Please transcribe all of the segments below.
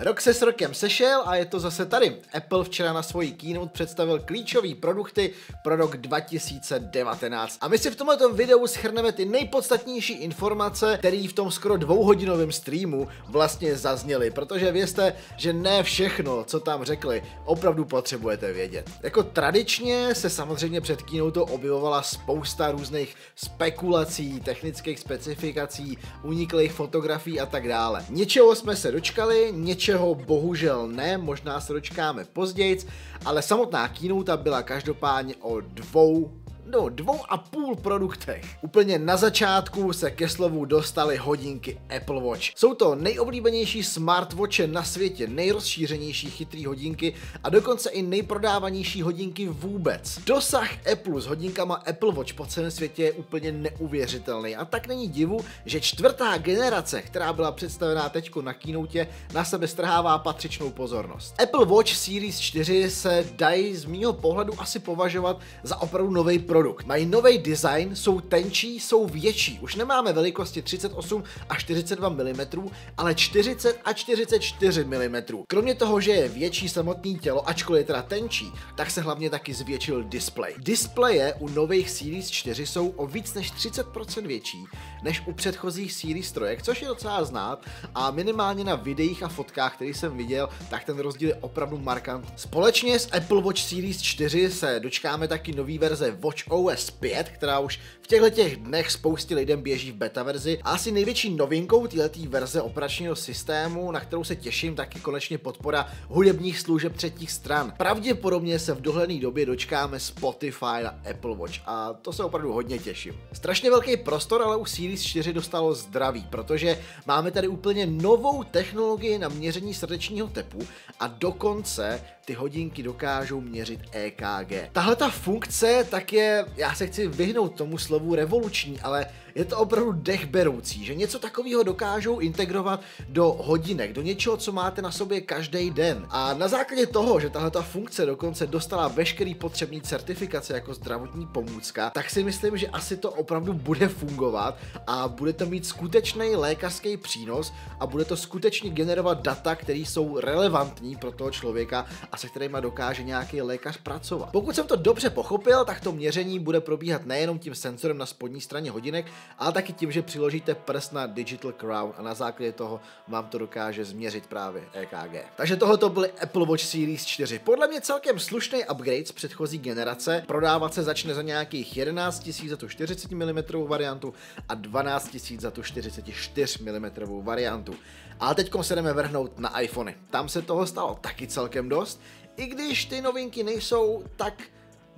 Rok se s rokem sešel a je to zase tady. Apple včera na svoji keynote představil klíčové produkty pro rok 2019. A my si v tomto videu schrneme ty nejpodstatnější informace, které v tom skoro dvouhodinovém streamu vlastně zazněly, protože vězte, že ne všechno, co tam řekli, opravdu potřebujete vědět. Jako tradičně se samozřejmě před keynote objevovala spousta různých spekulací, technických specifikací, uniklých fotografií a tak dále. Něčeho jsme se dočkali, něčeho něčeho bohužel ne, možná se dočkáme později, ale samotná keynote byla každopádně o dvou no, dvou a půl produktech. Úplně na začátku se ke slovu dostaly hodinky Apple Watch. Jsou to nejoblíbenější smartwatche na světě, nejrozšířenější chytrý hodinky a dokonce i nejprodávanější hodinky vůbec. Dosah Apple s hodinkama Apple Watch po celém světě je úplně neuvěřitelný a tak není divu, že čtvrtá generace, která byla představená teď na keynote, na sebe strhává patřičnou pozornost. Apple Watch Series 4 se dají z mýho pohledu asi považovat za opravdu nový produkt produkt. Mají nový design, jsou tenčí, jsou větší. Už nemáme velikosti 38 a 42 mm, ale 40 a 44 mm. Kromě toho, že je větší samotný tělo, ačkoliv je teda tenčí, tak se hlavně taky zvětšil display. Displeje u nových Series 4 jsou o víc než 30% větší než u předchozích Series 3, což je docela znát a minimálně na videích a fotkách, které jsem viděl, tak ten rozdíl je opravdu markant. Společně s Apple Watch Series 4 se dočkáme taky nový verze Watch OS 5, která už v těchto těch dnech spoustě lidem běží v beta verzi. A asi největší novinkou této verze operačního systému, na kterou se těším, tak je konečně podpora hudebních služeb třetích stran. Pravděpodobně se v dohledné době dočkáme Spotify na Apple Watch a to se opravdu hodně těším. Strašně velký prostor ale u Series 4 dostalo zdraví, protože máme tady úplně novou technologii na měření srdečního tepu a dokonce ty hodinky dokážou měřit EKG. Tahle ta funkce tak je, já se chci vyhnout tomu slovu revoluční, ale je to opravdu dechberoucí, že něco takového dokážou integrovat do hodinek, do něčeho, co máte na sobě každý den. A na základě toho, že tahle ta funkce dokonce dostala veškerý potřebný certifikace jako zdravotní pomůcka, tak si myslím, že asi to opravdu bude fungovat a bude to mít skutečný lékařský přínos a bude to skutečně generovat data, které jsou relevantní pro toho člověka a se kterými dokáže nějaký lékař pracovat. Pokud jsem to dobře pochopil, tak to měření bude probíhat nejenom tím senzorem na spodní straně hodinek, ale taky tím, že přiložíte prst na Digital Crown a na základě toho vám to dokáže změřit právě EKG. Takže tohle to byly Apple Watch Series 4. Podle mě celkem slušný upgrade z předchozí generace. Prodávat se začne za nějakých 11 000 za tu 40 mm variantu a 12 000 za tu 44 mm variantu. Ale teď se jdeme vrhnout na iPhony. Tam se toho stalo taky celkem dost, i když ty novinky nejsou tak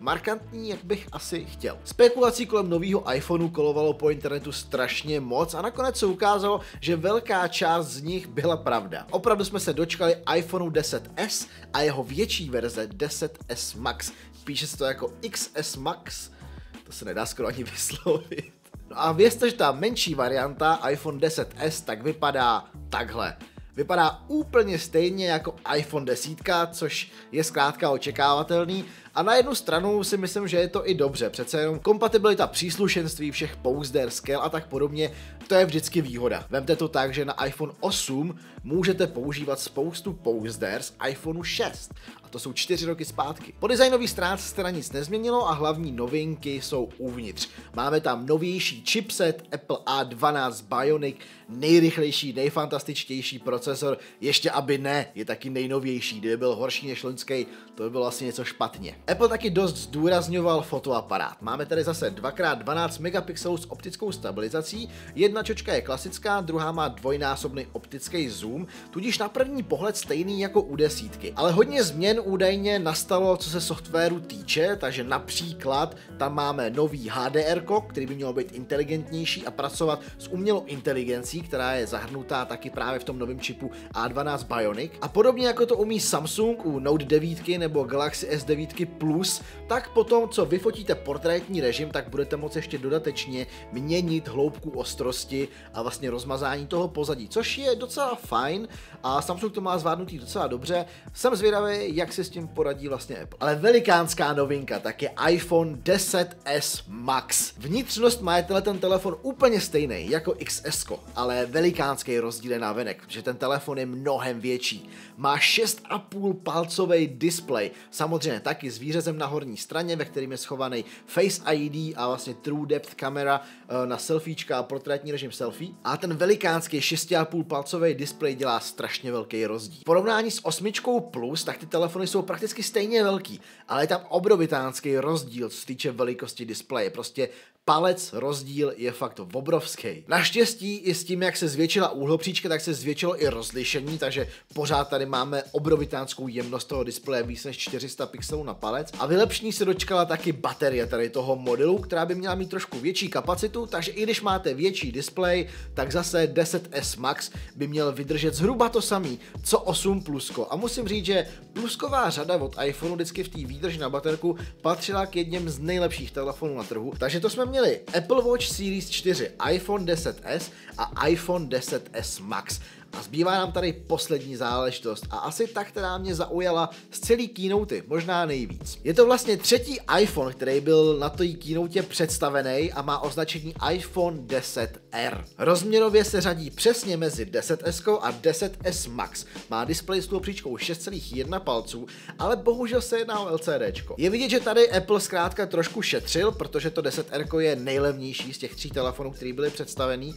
markantní, jak bych asi chtěl. Spekulací kolem nového iPhoneu kolovalo po internetu strašně moc a nakonec se ukázalo, že velká část z nich byla pravda. Opravdu jsme se dočkali iPhoneu 10s a jeho větší verze 10s Max. Píše se to jako XS Max, to se nedá skoro ani vyslovit. No a vězte, že ta menší varianta iPhone 10s tak vypadá takhle. Vypadá úplně stejně jako iPhone 10, což je zkrátka očekávatelný, a na jednu stranu si myslím, že je to i dobře, přece jenom kompatibilita příslušenství všech pouzder, scale a tak podobně, to je vždycky výhoda. Vemte to tak, že na iPhone 8 můžete používat spoustu pouzder z iPhoneu 6 a to jsou 4 roky zpátky. Po designový stránce se nic nezměnilo a hlavní novinky jsou uvnitř. Máme tam novější chipset Apple A12 Bionic, nejrychlejší, nejfantastičtější procesor, ještě aby ne, je taky nejnovější, kdyby byl horší než loňský, to by bylo asi něco špatně. Apple taky dost zdůrazňoval fotoaparát. Máme tady zase 2x12 megapixelů s optickou stabilizací, jedna čočka je klasická, druhá má dvojnásobný optický zoom, tudíž na první pohled stejný jako u desítky. Ale hodně změn údajně nastalo, co se softwaru týče, takže například tam máme nový HDR, který by měl být inteligentnější a pracovat s umělou inteligencí, která je zahrnutá taky právě v tom novém čipu A12 Bionic. A podobně jako to umí Samsung u Note 9 nebo Galaxy S9 Plus, tak potom, co vyfotíte portrétní režim, tak budete moci ještě dodatečně měnit hloubku ostrosti a vlastně rozmazání toho pozadí, což je docela fajn a Samsung to má zvládnutý docela dobře. Jsem zvědavý, jak se s tím poradí vlastně Apple. Ale velikánská novinka, tak je iPhone 10s Max. Vnitřnost má tenhle ten telefon úplně stejný jako XS, ale velikánský rozdíl je na venek, že ten telefon je mnohem větší. Má 6,5 palcový display, samozřejmě taky s výřezem na horní straně, ve kterým je schovaný Face ID a vlastně True Depth kamera eh, na selfiečka a portrétní režim selfie. A ten velikánský 6,5 palcový display dělá strašně velký rozdíl. V porovnání s 8 Plus, tak ty telefony jsou prakticky stejně velký, ale je tam obrovitánský rozdíl, co se týče velikosti displeje. Prostě palec rozdíl je fakt obrovský. Naštěstí i s tím, jak se zvětšila úhlopříčka, tak se zvětšilo i rozlišení, takže pořád tady máme obrovitánskou jemnost toho displeje víc než 400 pixelů na palec. A vylepšení se dočkala taky baterie tady toho modelu, která by měla mít trošku větší kapacitu, takže i když máte větší displej, tak zase 10S Max by měl vydržet zhruba to samý, co 8 Plusko. A musím říct, že plusková řada od iPhoneu vždycky v té výdrži na baterku patřila k jedním z nejlepších telefonů na trhu, takže to jsme měli Apple Watch Series 4, iPhone 10s a iPhone 10s Max. A zbývá nám tady poslední záležitost a asi ta, která mě zaujala z celý keynote, možná nejvíc. Je to vlastně třetí iPhone, který byl na té keynote představený a má označení iPhone 10R. Rozměrově se řadí přesně mezi 10S a 10S Max. Má displej s tou příčkou 6,1 palců, ale bohužel se jedná o LCD. Je vidět, že tady Apple zkrátka trošku šetřil, protože to 10R je nejlevnější z těch tří telefonů, které byly představený.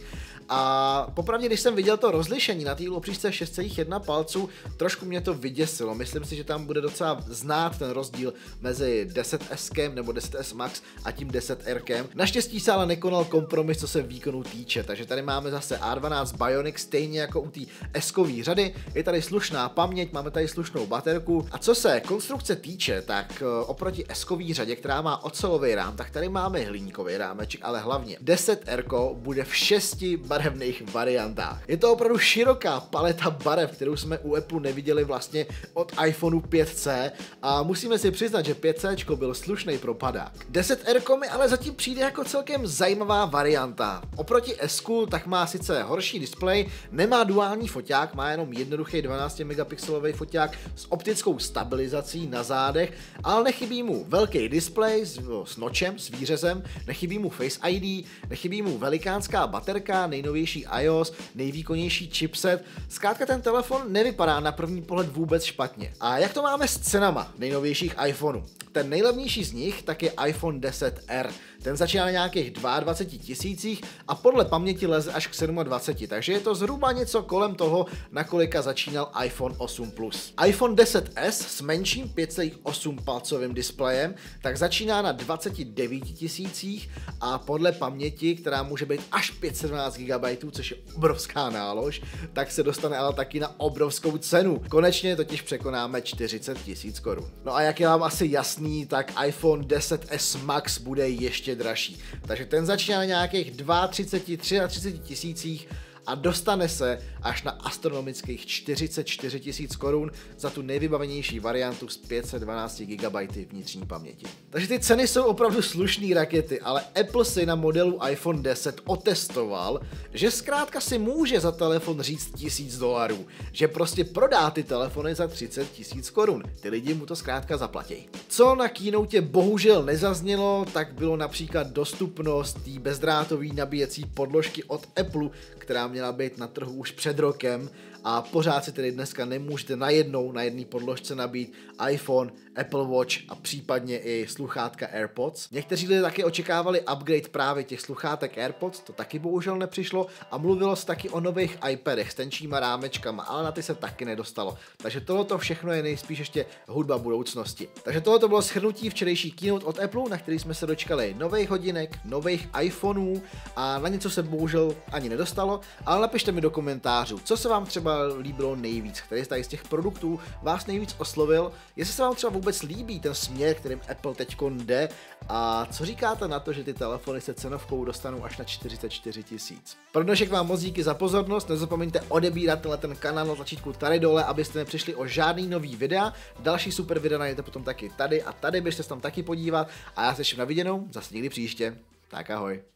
A popravdě, když jsem viděl to rozlišení na té lopříčce 6,1 palců, trošku mě to vyděsilo. Myslím si, že tam bude docela znát ten rozdíl mezi 10S nebo 10S Max a tím 10R. Naštěstí se ale nekonal kompromis, co se výkonu týče, takže tady máme zase A12 Bionic, stejně jako u té s řady. Je tady slušná paměť, máme tady slušnou baterku. A co se konstrukce týče, tak eh, oproti s řadě, která má ocelový rám, tak tady máme hliníkový rámeček, ale hlavně 10R bude v šesti barevných variantách. Je to opravdu široká paleta barev, kterou jsme u Apple neviděli vlastně od iPhoneu 5C a musíme si přiznat, že 5C byl slušný propadák. 10R mi ale zatím přijde jako celkem zajímavá varianta. Oproti S tak má sice horší displej, nemá duální foťák, má jenom jednoduchý 12 megapixelový foťák s optickou stabilizací na zádech, ale nechybí mu velký displej s, s nočem, s výřezem, nechybí mu Face ID, nechybí mu velikánská baterka, nej nejnovější iOS, nejvýkonnější chipset. Zkrátka ten telefon nevypadá na první pohled vůbec špatně. A jak to máme s cenama nejnovějších iPhoneů? Ten nejlevnější z nich tak je iPhone 10R. Ten začíná na nějakých 22 tisících a podle paměti leze až k 27, takže je to zhruba něco kolem toho, na kolika začínal iPhone 8 Plus. iPhone 10s s menším 5,8 palcovým displejem tak začíná na 29 tisících a podle paměti, která může být až 512 GB, což je obrovská nálož, tak se dostane ale taky na obrovskou cenu. Konečně totiž překonáme 40 tisíc korun. No a jak je vám asi jasný, tak iPhone 10s Max bude ještě dražší. Takže ten začíná na nějakých 32, 33 tisících a dostane se až na astronomických 44 tisíc korun za tu nejvybavenější variantu s 512 GB vnitřní paměti. Takže ty ceny jsou opravdu slušné rakety, ale Apple si na modelu iPhone 10 otestoval, že zkrátka si může za telefon říct tisíc dolarů, že prostě prodá ty telefony za 30 tisíc korun. Ty lidi mu to zkrátka zaplatí. Co na keynote bohužel nezaznělo, tak bylo například dostupnost té bezdrátové nabíjecí podložky od Apple, která měla být na trhu už před rokem a pořád si tedy dneska nemůžete najednou na jedné podložce nabít iPhone, Apple Watch a případně i sluchátka AirPods. Někteří lidé taky očekávali upgrade právě těch sluchátek AirPods, to taky bohužel nepřišlo a mluvilo se taky o nových iPadech s tenčíma rámečkama, ale na ty se taky nedostalo. Takže tohle všechno je nejspíš ještě hudba budoucnosti. Takže tohle bylo shrnutí včerejší keynote od Apple, na který jsme se dočkali nových hodinek, nových iPhoneů a na něco se bohužel ani nedostalo, ale napište mi do komentářů, co se vám třeba líbilo nejvíc, který z těch produktů vás nejvíc oslovil, jestli se vám třeba vůbec líbí ten směr, kterým Apple teď jde a co říkáte na to, že ty telefony se cenovkou dostanou až na 44 tisíc. Pro dnešek vám moc díky za pozornost, nezapomeňte odebírat tenhle ten kanál na tlačítku tady dole, abyste nepřišli o žádný nový videa. Další super videa najdete potom taky tady a tady, běžte se tam taky podívat a já se těším na viděnou zase někdy příště. Tak ahoj.